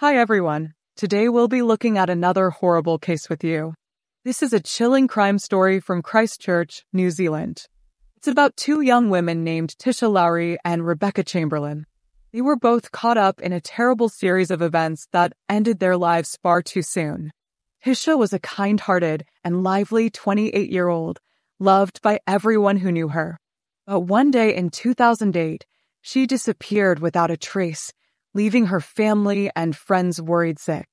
Hi everyone. Today we'll be looking at another horrible case with you. This is a chilling crime story from Christchurch, New Zealand. It's about two young women named Tisha Lowry and Rebecca Chamberlain. They were both caught up in a terrible series of events that ended their lives far too soon. Tisha was a kind hearted and lively 28 year old, loved by everyone who knew her. But one day in 2008, she disappeared without a trace leaving her family and friends worried sick.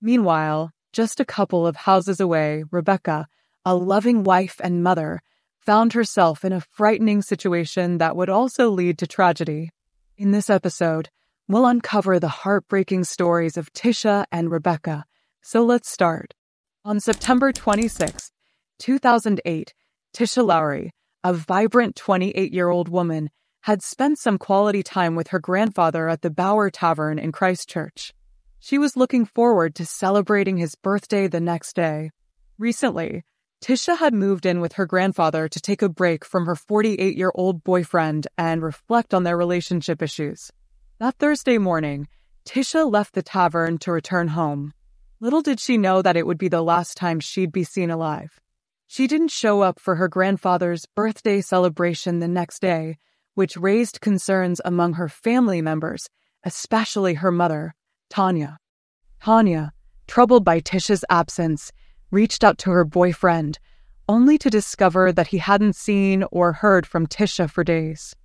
Meanwhile, just a couple of houses away, Rebecca, a loving wife and mother, found herself in a frightening situation that would also lead to tragedy. In this episode, we'll uncover the heartbreaking stories of Tisha and Rebecca. So let's start. On September 26, 2008, Tisha Lowry, a vibrant 28 year old woman, had spent some quality time with her grandfather at the Bower Tavern in Christchurch. She was looking forward to celebrating his birthday the next day. Recently, Tisha had moved in with her grandfather to take a break from her 48 year old boyfriend and reflect on their relationship issues. That Thursday morning, Tisha left the tavern to return home. Little did she know that it would be the last time she'd be seen alive. She didn't show up for her grandfather's birthday celebration the next day which raised concerns among her family members, especially her mother, Tanya. Tanya, troubled by Tisha's absence, reached out to her boyfriend, only to discover that he hadn't seen or heard from Tisha for days.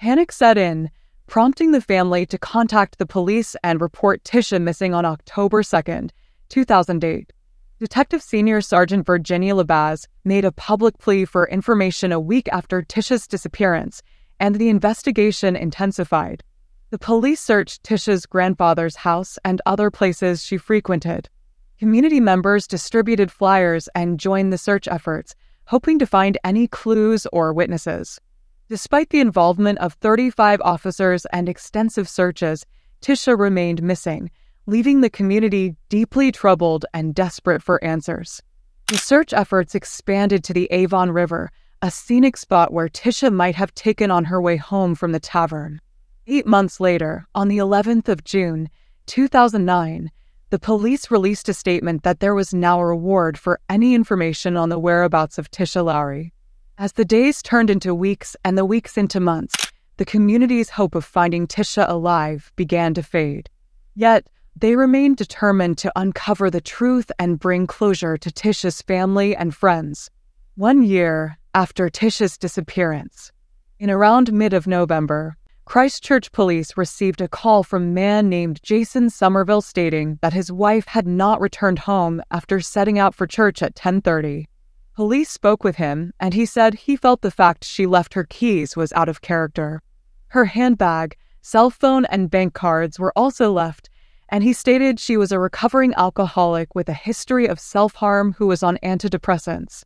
Panic set in, prompting the family to contact the police and report Tisha missing on October 2nd, 2008. Detective Senior Sergeant Virginia Le Bas made a public plea for information a week after Tisha's disappearance and the investigation intensified. The police searched Tisha's grandfather's house and other places she frequented. Community members distributed flyers and joined the search efforts, hoping to find any clues or witnesses. Despite the involvement of 35 officers and extensive searches, Tisha remained missing, leaving the community deeply troubled and desperate for answers. The search efforts expanded to the Avon River, a scenic spot where Tisha might have taken on her way home from the tavern. Eight months later, on the 11th of June, 2009, the police released a statement that there was now a reward for any information on the whereabouts of Tisha Lowry. As the days turned into weeks and the weeks into months, the community's hope of finding Tisha alive began to fade. Yet, they remained determined to uncover the truth and bring closure to Tisha's family and friends. One year after Tisha's disappearance. In around mid of November, Christchurch police received a call from a man named Jason Somerville stating that his wife had not returned home after setting out for church at 10:30. Police spoke with him and he said he felt the fact she left her keys was out of character. Her handbag, cell phone and bank cards were also left and he stated she was a recovering alcoholic with a history of self-harm who was on antidepressants.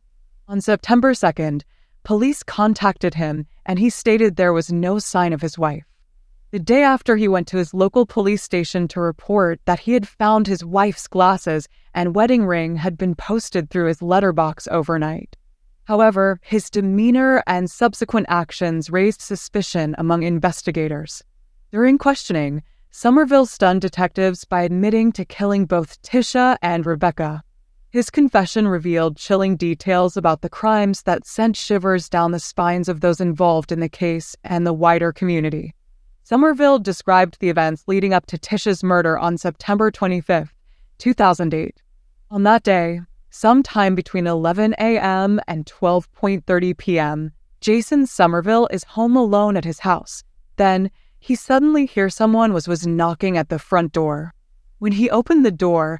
On September 2nd, police contacted him and he stated there was no sign of his wife. The day after he went to his local police station to report that he had found his wife's glasses and wedding ring had been posted through his letterbox overnight. However, his demeanor and subsequent actions raised suspicion among investigators. During questioning, Somerville stunned detectives by admitting to killing both Tisha and Rebecca. His confession revealed chilling details about the crimes that sent shivers down the spines of those involved in the case and the wider community. Somerville described the events leading up to Tisha's murder on September 25, 2008. On that day, sometime between 11 a.m. and 12.30 p.m., Jason Somerville is home alone at his house. Then, he suddenly hears someone was, was knocking at the front door. When he opened the door,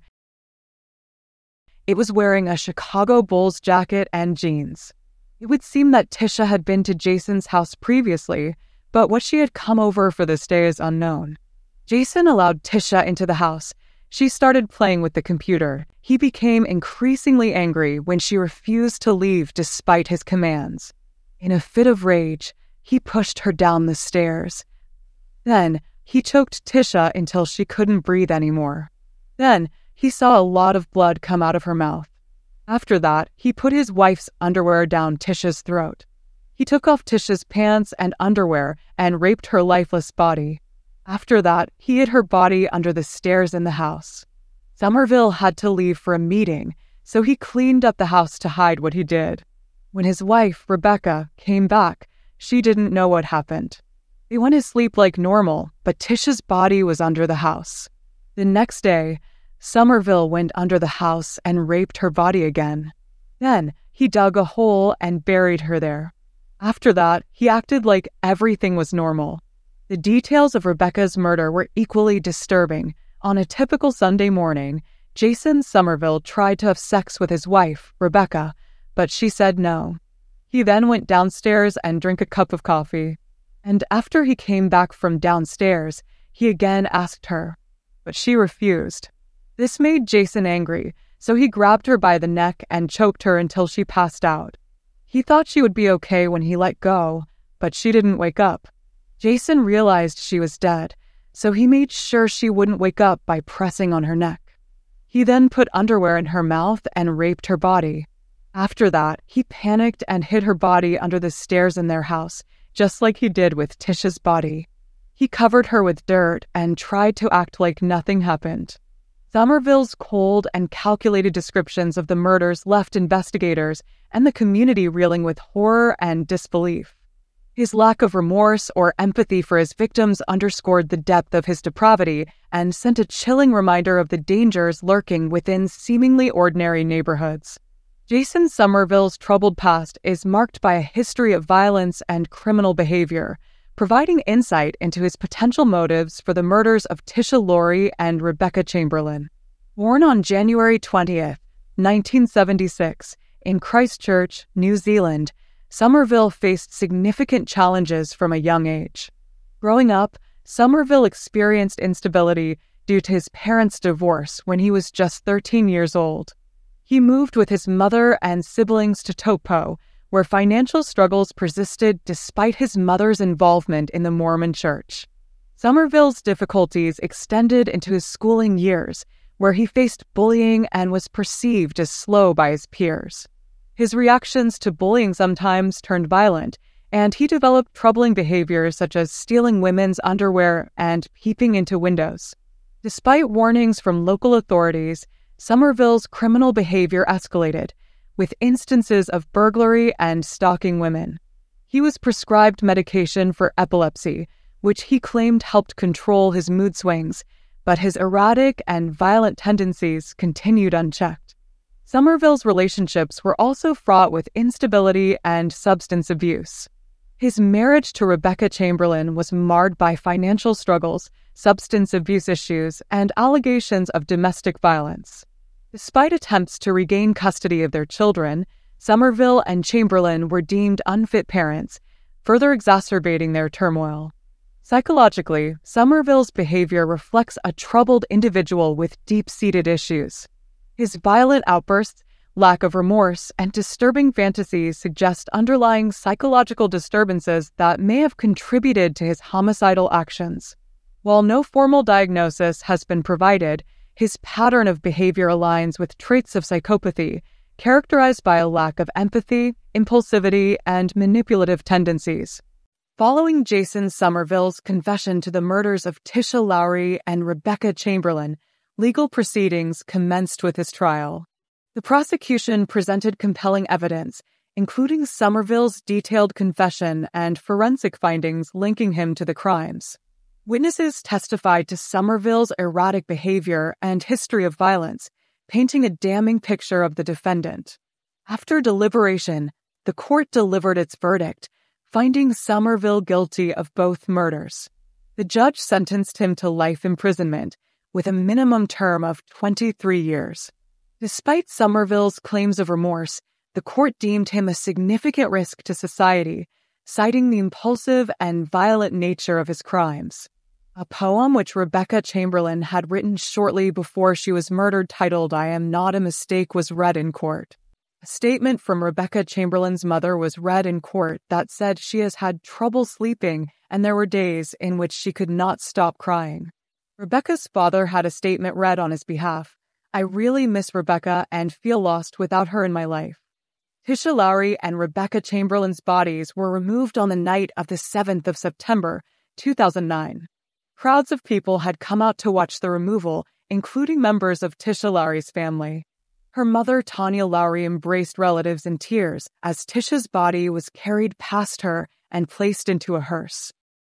it was wearing a Chicago Bulls jacket and jeans. It would seem that Tisha had been to Jason's house previously, but what she had come over for this day is unknown. Jason allowed Tisha into the house. She started playing with the computer. He became increasingly angry when she refused to leave despite his commands. In a fit of rage, he pushed her down the stairs. Then, he choked Tisha until she couldn't breathe anymore. Then, he saw a lot of blood come out of her mouth. After that, he put his wife's underwear down Tisha's throat. He took off Tisha's pants and underwear and raped her lifeless body. After that, he hid her body under the stairs in the house. Somerville had to leave for a meeting, so he cleaned up the house to hide what he did. When his wife, Rebecca, came back, she didn't know what happened. They went to sleep like normal, but Tish's body was under the house. The next day, Somerville went under the house and raped her body again. Then he dug a hole and buried her there. After that, he acted like everything was normal. The details of Rebecca's murder were equally disturbing. On a typical Sunday morning, Jason Somerville tried to have sex with his wife, Rebecca, but she said no. He then went downstairs and drank a cup of coffee. And after he came back from downstairs, he again asked her, but she refused. This made Jason angry, so he grabbed her by the neck and choked her until she passed out. He thought she would be okay when he let go, but she didn't wake up. Jason realized she was dead, so he made sure she wouldn't wake up by pressing on her neck. He then put underwear in her mouth and raped her body. After that, he panicked and hid her body under the stairs in their house, just like he did with Tish's body. He covered her with dirt and tried to act like nothing happened. Somerville's cold and calculated descriptions of the murders left investigators and the community reeling with horror and disbelief. His lack of remorse or empathy for his victims underscored the depth of his depravity and sent a chilling reminder of the dangers lurking within seemingly ordinary neighborhoods. Jason Somerville's troubled past is marked by a history of violence and criminal behavior, providing insight into his potential motives for the murders of Tisha Lowry and Rebecca Chamberlain. Born on January 20th, 1976, in Christchurch, New Zealand, Somerville faced significant challenges from a young age. Growing up, Somerville experienced instability due to his parents' divorce when he was just 13 years old. He moved with his mother and siblings to Taupo, where financial struggles persisted despite his mother's involvement in the Mormon Church. Somerville's difficulties extended into his schooling years, where he faced bullying and was perceived as slow by his peers. His reactions to bullying sometimes turned violent, and he developed troubling behaviors such as stealing women's underwear and peeping into windows. Despite warnings from local authorities, Somerville's criminal behavior escalated, with instances of burglary and stalking women. He was prescribed medication for epilepsy, which he claimed helped control his mood swings, but his erratic and violent tendencies continued unchecked. Somerville's relationships were also fraught with instability and substance abuse. His marriage to Rebecca Chamberlain was marred by financial struggles, substance abuse issues, and allegations of domestic violence. Despite attempts to regain custody of their children, Somerville and Chamberlain were deemed unfit parents, further exacerbating their turmoil. Psychologically, Somerville's behavior reflects a troubled individual with deep seated issues. His violent outbursts, lack of remorse, and disturbing fantasies suggest underlying psychological disturbances that may have contributed to his homicidal actions. While no formal diagnosis has been provided, his pattern of behavior aligns with traits of psychopathy, characterized by a lack of empathy, impulsivity, and manipulative tendencies. Following Jason Somerville's confession to the murders of Tisha Lowry and Rebecca Chamberlain, legal proceedings commenced with his trial. The prosecution presented compelling evidence, including Somerville's detailed confession and forensic findings linking him to the crimes. Witnesses testified to Somerville's erratic behavior and history of violence, painting a damning picture of the defendant. After deliberation, the court delivered its verdict, finding Somerville guilty of both murders. The judge sentenced him to life imprisonment with a minimum term of 23 years. Despite Somerville's claims of remorse, the court deemed him a significant risk to society, citing the impulsive and violent nature of his crimes. A poem which Rebecca Chamberlain had written shortly before she was murdered, titled I Am Not a Mistake, was read in court. A statement from Rebecca Chamberlain's mother was read in court that said she has had trouble sleeping and there were days in which she could not stop crying. Rebecca's father had a statement read on his behalf. I really miss Rebecca and feel lost without her in my life. Tisha Lowry and Rebecca Chamberlain's bodies were removed on the night of the 7th of September, 2009. Crowds of people had come out to watch the removal, including members of Tisha Lowry's family. Her mother, Tanya Lowry, embraced relatives in tears as Tisha's body was carried past her and placed into a hearse.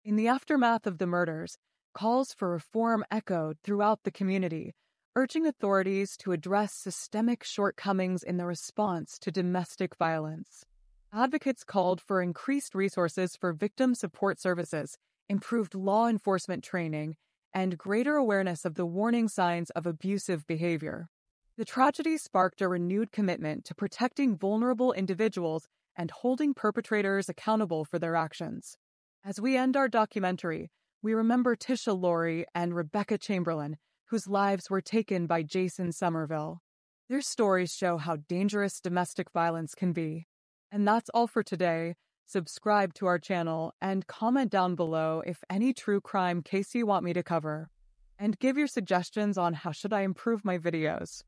In the aftermath of the murders, calls for reform echoed throughout the community, urging authorities to address systemic shortcomings in the response to domestic violence. Advocates called for increased resources for victim support services, improved law enforcement training, and greater awareness of the warning signs of abusive behavior. The tragedy sparked a renewed commitment to protecting vulnerable individuals and holding perpetrators accountable for their actions. As we end our documentary, we remember Tisha Lowry and Rebecca Chamberlain, whose lives were taken by Jason Somerville. Their stories show how dangerous domestic violence can be. And that's all for today. Subscribe to our channel and comment down below if any true crime case you want me to cover. And give your suggestions on how should I improve my videos.